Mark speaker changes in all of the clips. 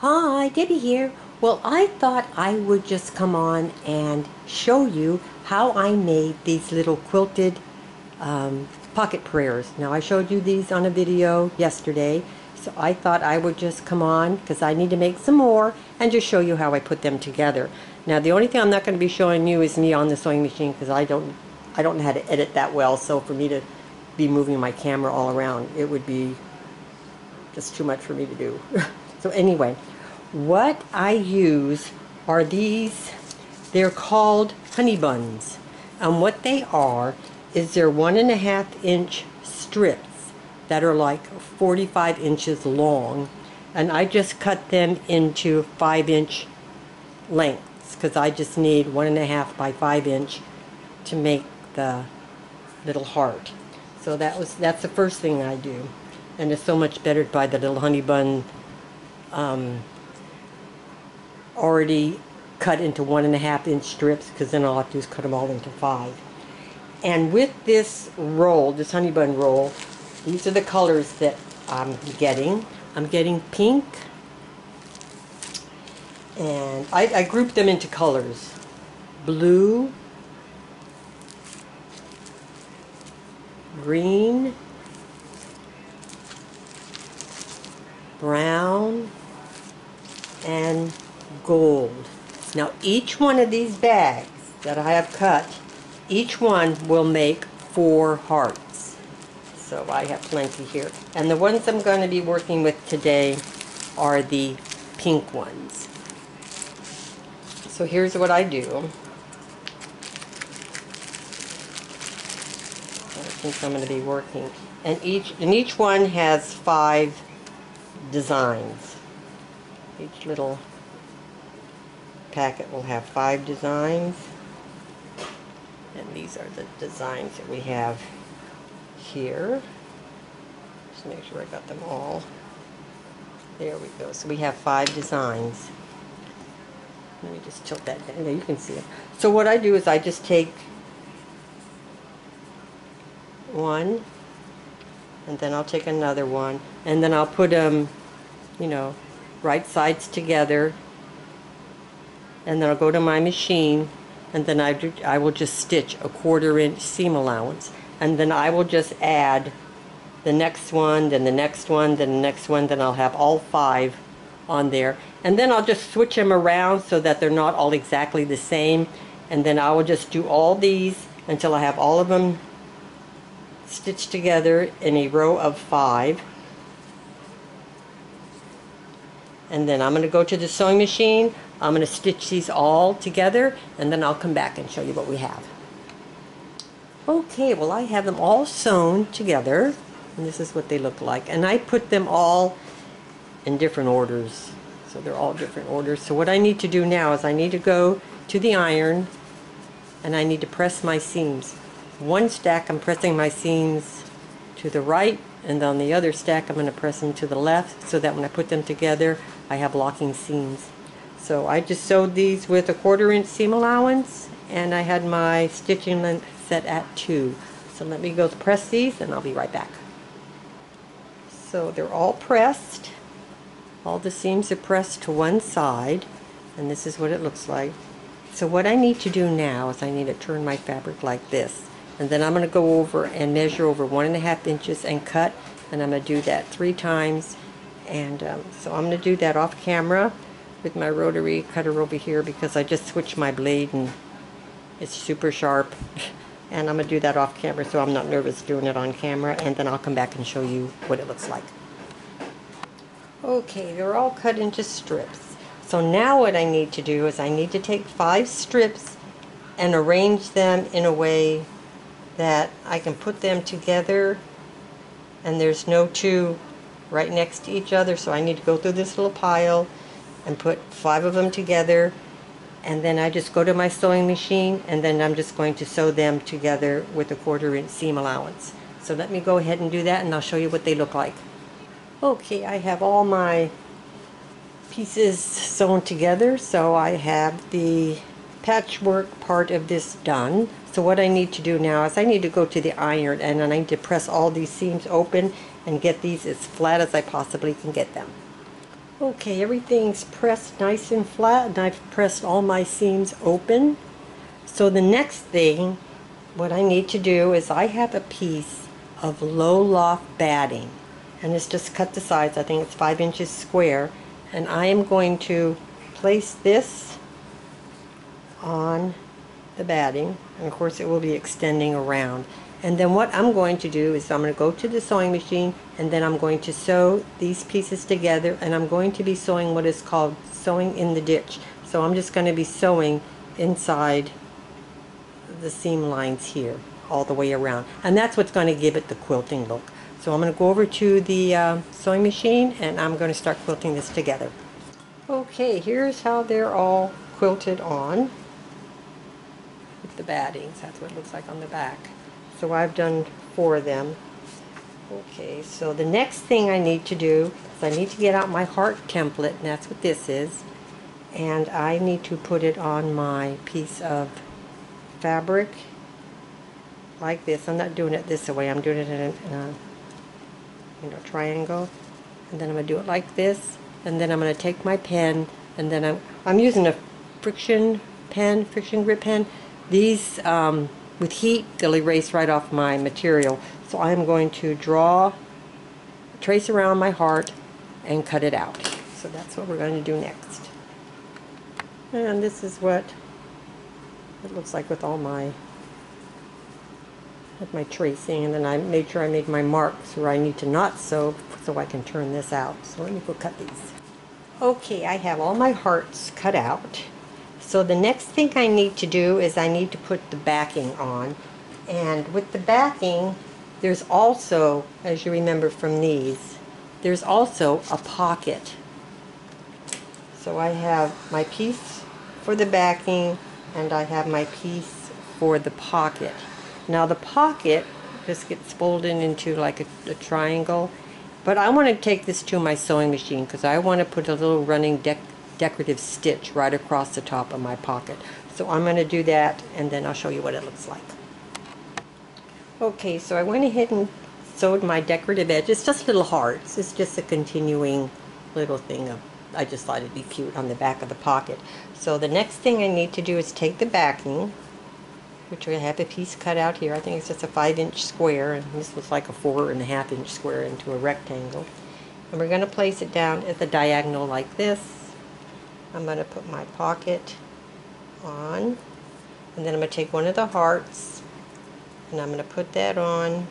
Speaker 1: Hi, Debbie here. Well, I thought I would just come on and show you how I made these little quilted um, pocket prayers. Now, I showed you these on a video yesterday, so I thought I would just come on because I need to make some more and just show you how I put them together. Now, the only thing I'm not going to be showing you is me on the sewing machine because I don't, I don't know how to edit that well, so for me to be moving my camera all around, it would be just too much for me to do. so anyway, what I use are these, they're called honey buns. And what they are is they're one and a half inch strips that are like 45 inches long. And I just cut them into five inch lengths because I just need one and a half by five inch to make the little heart. So that was that's the first thing I do. And it's so much better by the little honey bun um, already cut into one and a half inch strips because then all I have to do is cut them all into five. And with this roll, this honey bun roll, these are the colors that I'm getting. I'm getting pink, and I, I group them into colors. Blue, green, brown, and gold. Now each one of these bags that I have cut, each one will make four hearts. So I have plenty here. And the ones I'm going to be working with today are the pink ones. So here's what I do. I think I'm going to be working. And each, and each one has five designs. Each little packet will have five designs. And these are the designs that we have here. Just make sure I got them all. There we go. So we have five designs. Let me just tilt that down. There you can see it. So what I do is I just take one and then I'll take another one and then I'll put them, you know, right sides together. And then I'll go to my machine and then I, do, I will just stitch a quarter inch seam allowance. And then I will just add the next one then the next one then the next one then I'll have all five on there. And then I'll just switch them around so that they're not all exactly the same. And then I will just do all these until I have all of them stitched together in a row of five and then I'm going to go to the sewing machine. I'm going to stitch these all together and then I'll come back and show you what we have. Okay well I have them all sewn together and this is what they look like. And I put them all in different orders. So they're all different orders. So what I need to do now is I need to go to the iron and I need to press my seams. One stack I'm pressing my seams to the right and on the other stack I'm going to press them to the left so that when I put them together I have locking seams. So I just sewed these with a quarter inch seam allowance and I had my stitching length set at 2. So let me go press these and I'll be right back. So they're all pressed. All the seams are pressed to one side and this is what it looks like. So what I need to do now is I need to turn my fabric like this and then I'm going to go over and measure over one and a half inches and cut and I'm going to do that three times and um, so I'm going to do that off camera with my rotary cutter over here because I just switched my blade and it's super sharp and I'm going to do that off camera so I'm not nervous doing it on camera and then I'll come back and show you what it looks like. Okay, they're all cut into strips. So now what I need to do is I need to take five strips and arrange them in a way that I can put them together and there's no two right next to each other so I need to go through this little pile and put five of them together and then I just go to my sewing machine and then I'm just going to sew them together with a quarter inch seam allowance. So let me go ahead and do that and I'll show you what they look like. Okay, I have all my pieces sewn together so I have the patchwork part of this done. So what I need to do now is I need to go to the iron and I need to press all these seams open and get these as flat as I possibly can get them. Okay, everything's pressed nice and flat and I've pressed all my seams open. So the next thing, what I need to do is I have a piece of low loft batting and it's just cut the sides, I think it's five inches square and I am going to place this on the batting and of course it will be extending around and then what I'm going to do is I'm going to go to the sewing machine and then I'm going to sew these pieces together and I'm going to be sewing what is called sewing in the ditch. So I'm just going to be sewing inside the seam lines here all the way around. And that's what's going to give it the quilting look. So I'm going to go over to the uh, sewing machine and I'm going to start quilting this together. Okay, here's how they're all quilted on battings. That's what it looks like on the back. So I've done four of them. Okay, so the next thing I need to do is I need to get out my heart template, and that's what this is. And I need to put it on my piece of fabric like this. I'm not doing it this way. I'm doing it in a, in a you know, triangle. And then I'm going to do it like this. And then I'm going to take my pen, and then I'm, I'm using a friction pen, friction grip pen. These um, with heat, they'll erase right off my material. So I'm going to draw, trace around my heart, and cut it out. So that's what we're going to do next. And this is what it looks like with all my with my tracing and then I made sure I made my marks where I need to not sew so I can turn this out. So let me go cut these. Okay, I have all my hearts cut out. So the next thing I need to do is I need to put the backing on. And with the backing, there's also, as you remember from these, there's also a pocket. So I have my piece for the backing and I have my piece for the pocket. Now the pocket just gets folded into like a, a triangle. But I want to take this to my sewing machine because I want to put a little running deck decorative stitch right across the top of my pocket. So I'm going to do that and then I'll show you what it looks like. Okay, so I went ahead and sewed my decorative edge. It's just little hearts. It's just a continuing little thing of, I just thought it'd be cute on the back of the pocket. So the next thing I need to do is take the backing, which I have a piece cut out here. I think it's just a five inch square and this was like a four and a half inch square into a rectangle. And we're going to place it down at the diagonal like this I'm going to put my pocket on and then I'm going to take one of the hearts and I'm going to put that on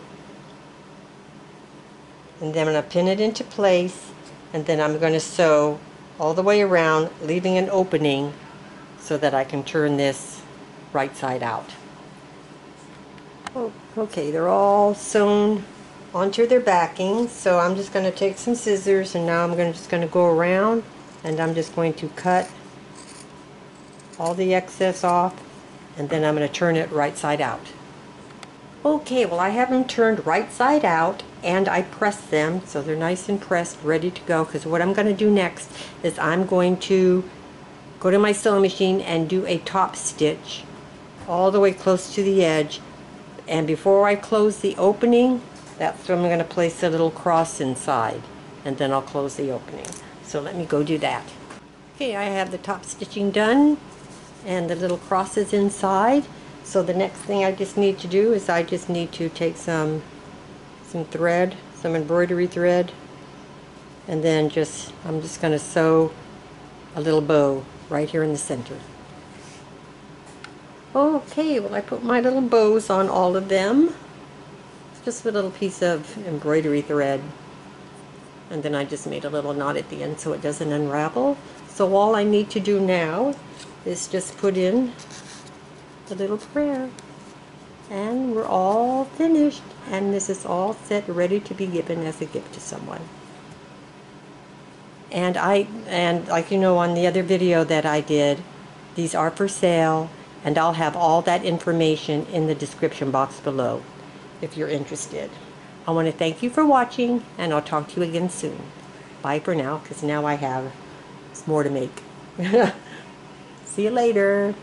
Speaker 1: and then I'm going to pin it into place and then I'm going to sew all the way around leaving an opening so that I can turn this right side out. Oh, okay, they're all sewn onto their backing so I'm just going to take some scissors and now I'm going to, just going to go around and I'm just going to cut all the excess off and then I'm going to turn it right side out. Okay, well I have them turned right side out and I press them so they're nice and pressed, ready to go because what I'm going to do next is I'm going to go to my sewing machine and do a top stitch all the way close to the edge and before I close the opening that's when I'm going to place a little cross inside and then I'll close the opening. So let me go do that. Okay, I have the top stitching done and the little crosses inside. So the next thing I just need to do is I just need to take some some thread, some embroidery thread, and then just I'm just going to sew a little bow right here in the center. Okay, well I put my little bows on all of them. It's just a little piece of embroidery thread and then I just made a little knot at the end so it doesn't unravel. So all I need to do now is just put in the little prayer and we're all finished and this is all set ready to be given as a gift to someone. And I and like you know on the other video that I did, these are for sale and I'll have all that information in the description box below if you're interested. I want to thank you for watching, and I'll talk to you again soon. Bye for now, because now I have more to make. See you later.